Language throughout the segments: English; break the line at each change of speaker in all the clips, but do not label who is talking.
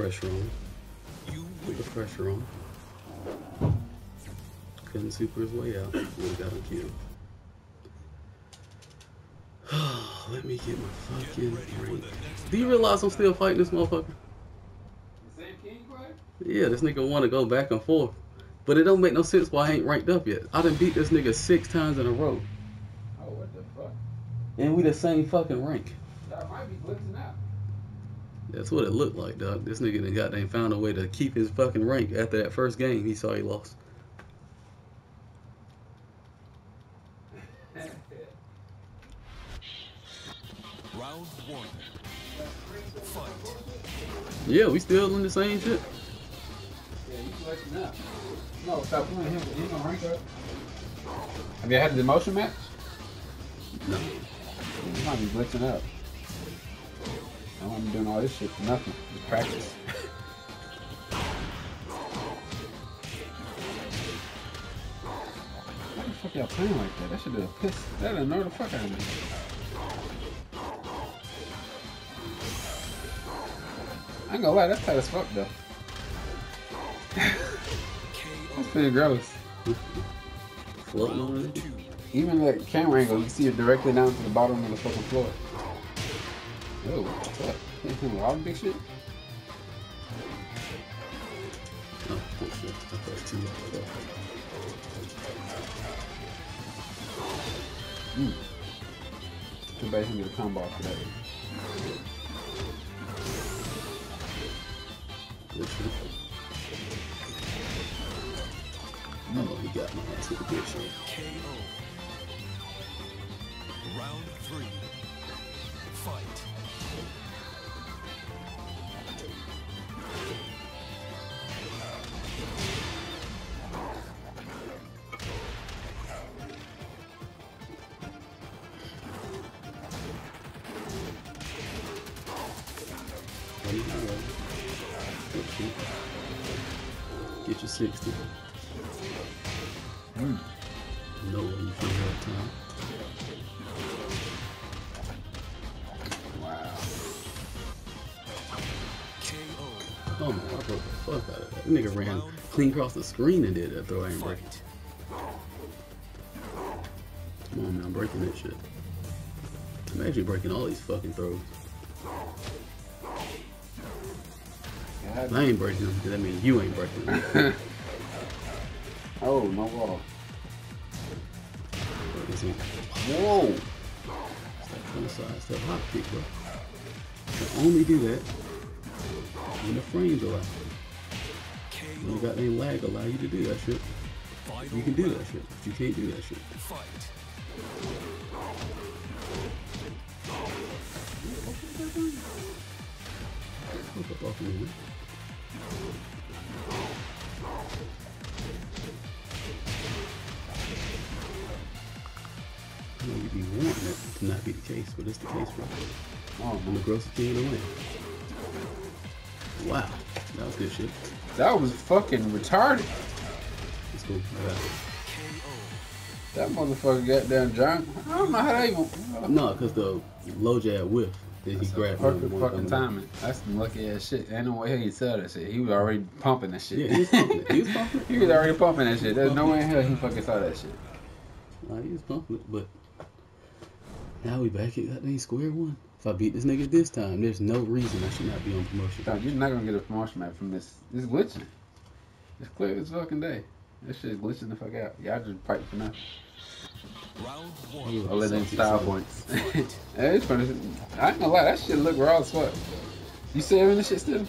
pressure on. Put the pressure on. Couldn't super his way out. Would have got him killed. Let me get my fucking rank. Do you realize I'm still fighting this motherfucker?
The same king, right?
Yeah, this nigga want to go back and forth. But it don't make no sense why I ain't ranked up yet. I done beat this nigga six times in a row.
Oh, what the fuck?
And we the same fucking rank.
That might be glitching out.
That's what it looked like, dog. This nigga done goddamn found a way to keep his fucking rank after that first game he saw he lost.
Round one. Fight.
Yeah, we still in the same shit.
Yeah, you glitching out. No, stop playing him. He's gonna rank up. Have you had the demotion match?
No.
You might be glitching up. I want to be doing all this shit for nothing. Just practice. Why the fuck y'all playing like that? That should have pissed. That annoyed the fuck out of me. I ain't gonna lie, that's tight as fuck though. That's pretty gross. Even the camera angle, you see it directly down to the bottom of the fucking floor. Oh, what's up? Anything wild big shit?
Oh, bullshit. I thought it too low.
Mm. Too bad he get a combo for that.
Shit. He got my ass with a.
KO. Round three. Fight.
Let me know. Good shit. Get your 60.
Mm.
Know where you feel that time. Oh man, I broke the fuck out of that. That nigga ran clean across the screen and did that throw. I ain't breaking. Come on, man, I'm breaking that shit. I'm actually breaking all these fucking throws. I ain't breaking them, 'cause that means you ain't breaking them.
oh, no wall.
But is it-
Whoa!
Step on the side, step hot kick, bro. You can only do that when the frames allow. When the goddamn lag allow you to do that shit. You can do that shit, but you can't do that shit. I know you be wanting it to not be the case, but it's the case, bro.
Oh,
I'm the grossest king in the land. Wow, that was good shit.
That was fucking retarded.
It's cool. I got
That motherfucker got down drunk. I don't know how that even.
No, because the low jab whiff that he grabbed.
Perfect fucking timing. That's some lucky ass shit. Ain't no way he sell that shit. He was already pumping that shit.
Yeah, he was pumping. He was pumping
he was already pumping that shit. There's no way in hell he fucking saw that shit.
Nah, he was pumping it, but now we back at goddamn square one. If I beat this nigga this time, there's no reason I should not be on promotion.
Dog, you're not gonna get a promotion map from this. It's glitching. It's clear as fucking day. This shit glitching the fuck out. Y'all just fight for nothing.
Round one.
Salty,
style points. hey, it's funny. I ain't gonna lie, that shit look raw as fuck. You saving this shit still?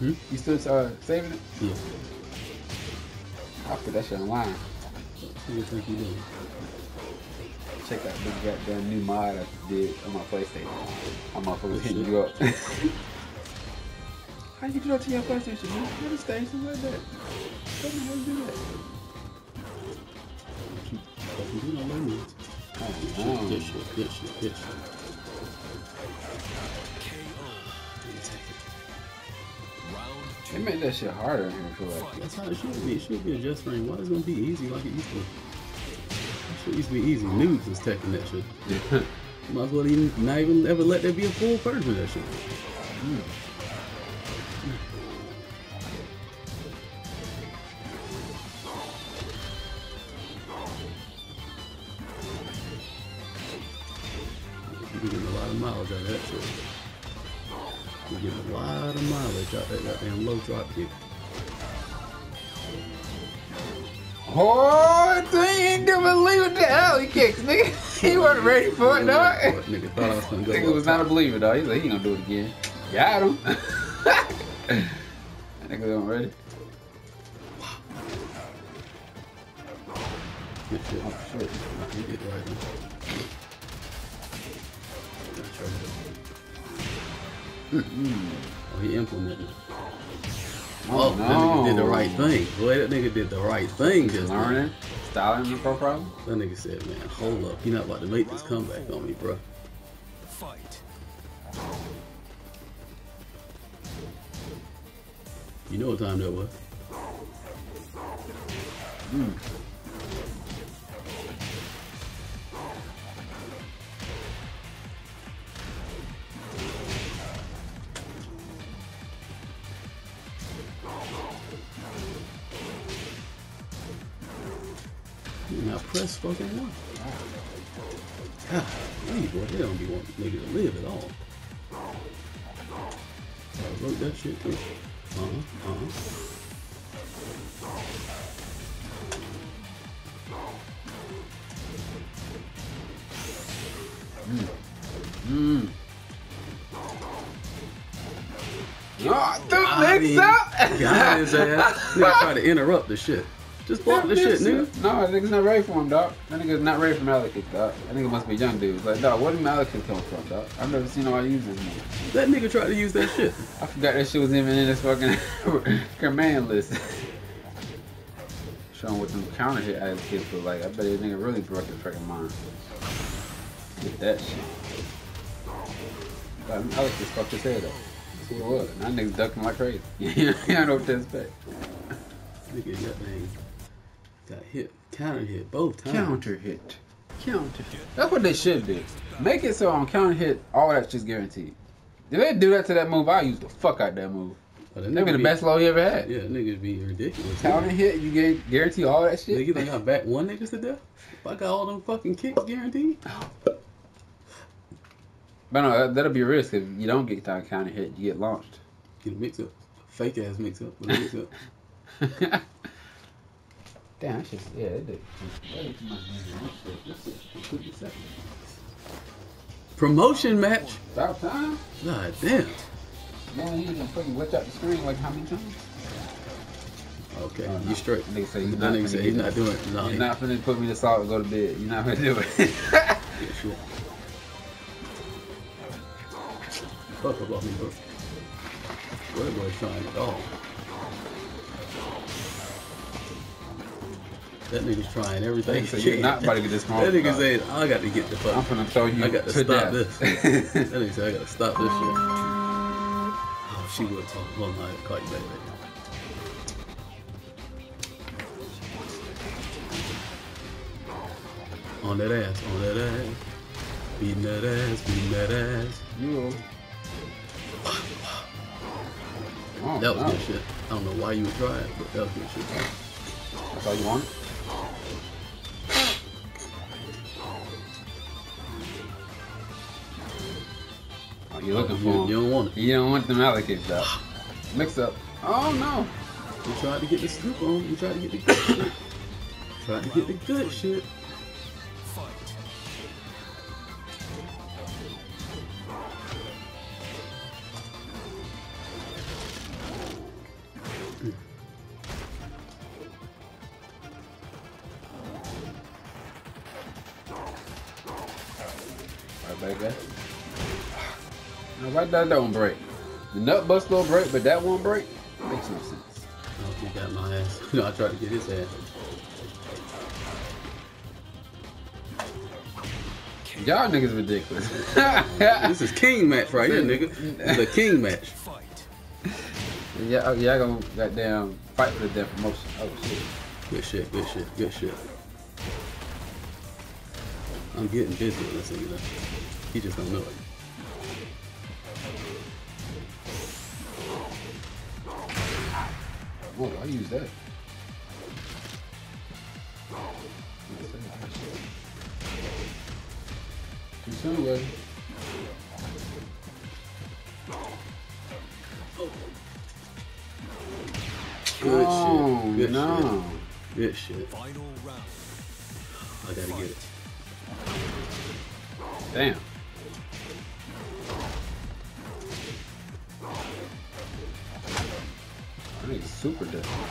Hmm?
You still uh, saving it?
Yeah.
I'll put that shit online.
What do you think you doing?
Check out the goddamn new mod I did on my PlayStation. Motherfuckers
Oh,
hitting
shit.
you up. how you do that to your PlayStation, man? What is station like that? Tell me how you do that.
Doing all that moves.
Oh,
Good shit, good shit, good shit.
They made that shit harder in here for like.
Fight.
That's how it should be. It should be a just frame. Why is it gonna be easy like it used to? It used to be easy. Noobs was taking that shit. Yeah. Might as well even, not even ever let there be a full version of that shit. Mm. We're getting a lot of mileage out of that shit. We're getting a lot of mileage out of that goddamn low drop kick.
Oh, he ain't gonna believe the Ali kicks, nigga. He wasn't ready for it, dog.
Nigga thought I was gonna go.
Nigga was not a believer, dog. He's like, he gonna do it again. Got him. that nigga wasn't ready. Oh, shit.
You get right one. That's right. Hmm, hmm. Oh, he implemented. It. Oh, that nigga did the right thing. Boy, that nigga did the right thing just now.
Learning, styling the pro problem.
That nigga said, man, hold up. You're not about to make this comeback on me, bro.
Fight.
You know what time that was. Now press fucking one. God, hey boy, they don't be wanting nigga to live at all. I wrote that shit too. Uh-huh, uh-huh.
Mm. Oh, the
I
mix up.
Got his ass. Nigga try to interrupt the shit. Just block the shit, nigga.
No, that nigga's not ready for him, dog. That nigga's not ready for Malekith, dog. That nigga must be young dude. Like, dog, where did Malekith come from, dog? I've never seen nobody use this nigga.
That nigga tried to use that shit.
I forgot that shit was even in this fucking command list. Showing what them counter hit ass kids feel like. I bet that nigga really broke his fucking mind. Get that shit. God, Alex just fucked his head up. That's what it was. That nigga's ducking like crazy. you don't know what to expect.
Nigga got dang. Got hit. Counter hit both times.
Counter hit. Counter hit. That's what they should do. Make it so on counter hit, all that shit's guaranteed. If they do that to that move, I use the fuck out that move.
But that
That'd be
nigga
the best low he ever had.
Yeah, niggas be ridiculous.
Counter hit, you get guarantee all that shit.
Nigga, you think I back one niggas to death? If I got all them fucking kicks guaranteed?
But no, that, that'll be a risk if you don't get that counter hit, you get launched.
Get a mix up. Fake ass mix up. But a mix up.
Damn, that shit, yeah, it did. Way too much music. This shit completely separate.
Promotion match?
About time.
God damn.
Man, he didn't fucking glitch out the screen like how many times?
Okay,
Oh, no.
you straight.
Nigga say he's
that
not
nigga
finna
say he's not doing it. No,
You're not finna put me to salt and go to bed. You're not finna do it.
yeah, sure. Fuck up off me, bro. That boy's trying it all. That nigga's trying everything.
Nigga say you're not about to get this wrong.
That nigga
dog.
said, I got to get the fuck.
I'm finna throw you
I got to
to
stop
death.
this. that nigga said, I got to stop this shit. Oh, she would talk. Hold on, I'll call you back later. On that ass, on that ass. Beating that ass, beating that ass.
you. Oh,
That was
no.
good shit. I don't know why you would try it, but that was good shit.
That's all you want? You're looking for
You,
him.
you don't want it.
You don't want them allocated though. Mix up. Oh no.
You tried to get the scoop on. You tried to get the good shit. Tried to get the good shit.
Right back there. Now why that don't break? The nut bust will break, but that won't break? Makes no sense.
Oh, he got my ass. No, I tried to get his ass.
Y'all niggas ridiculous.
This is king match right here, nigga. This is a king match.
Fight.
yeah, oh, y'all gonna goddamn fight for the damn promotion. Oh shit.
Good shit, good shit, good shit. I'm getting busy with this nigga. He just don't know it.
Whoa, I use that. Too soon, buddy.
Good
oh,
shit. Good
no.
shit. Good shit.
Final round.
I gotta get it.
Damn. I think super different.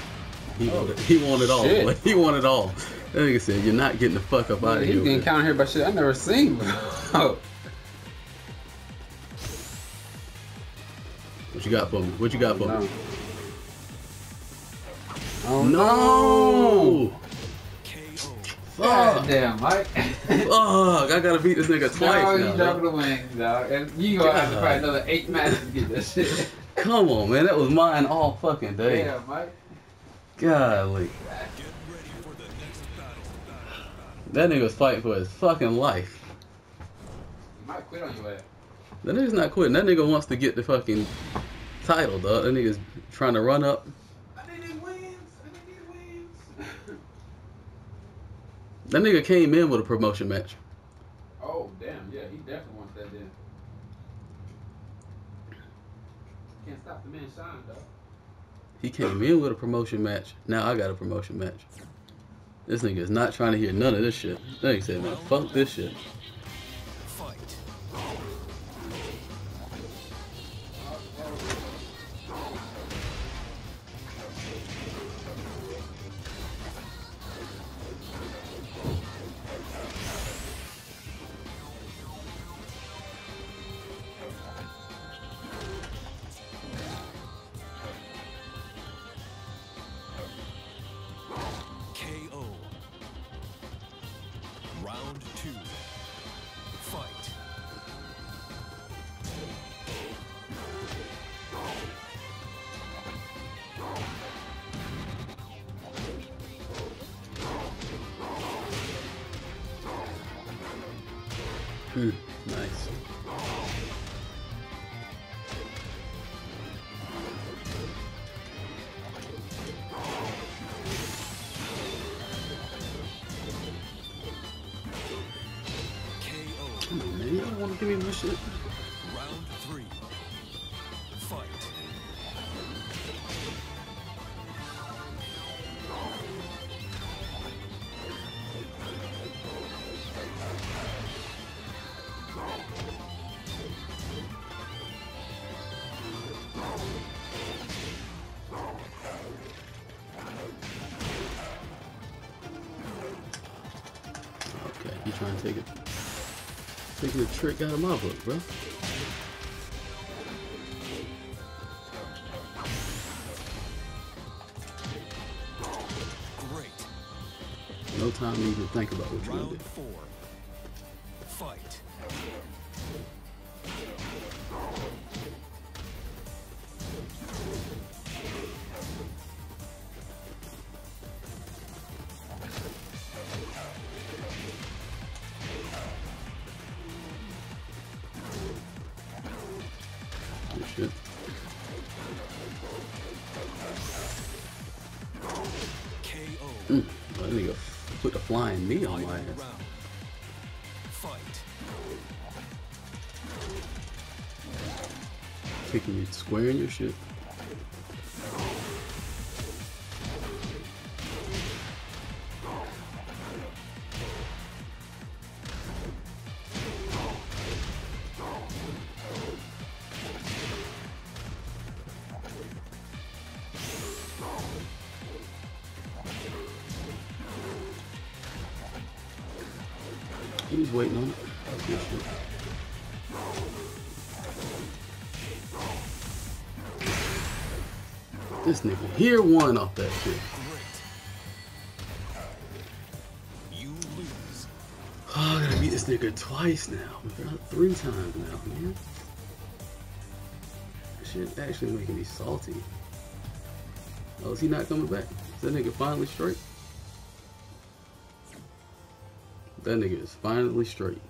He
Oh,
wanted, he wanted all. boy. He wanted all. That nigga said, "You're not getting the fuck up out of
He's
here."
getting
with
counted here by shit I never seen before.
What you got for me? What you got for
no.
me?
Oh
No! Fuck!
damn, Mike.
Fuck! I gotta beat this nigga twice
no,
now.
you dropping the wings, dog. And you gonna have to fight another eight matches to get that shit.
Come on, man. That was mine all fucking day.
Yeah, Mike.
Golly.
Get ready for the next battle.
That nigga was fighting for his fucking life.
You might quit on your ass.
That nigga's not quitting. That nigga wants to get the fucking title, dog. That nigga's trying to run up.
I need these wins. I need these wins.
That nigga came in with a promotion match.
oh, damn. Yeah, he definitely wants that then. The man shine, dog.
He came in with a promotion match. Now I got a promotion match. This nigga is not trying to hear none of this shit. That nigga said, man, fuck this shit. Come on, man. You don't want to give me my shit.
Round three. Fight.
Okay, you trying to take it. Taking a trick out of my book, bro.
Great.
No time to even think about what you're gonna do. Mm. Well, that nigga put the flying knee on my ass. Kicking you square in your shit. He was waiting on it. That's good shit. This nigga here won off that shit.
You lose.
Oh, I gotta beat this nigga twice now. Three times now, man. This shit actually making me salty. Oh, is he not coming back? Is that nigga finally straight? That nigga is finally straight.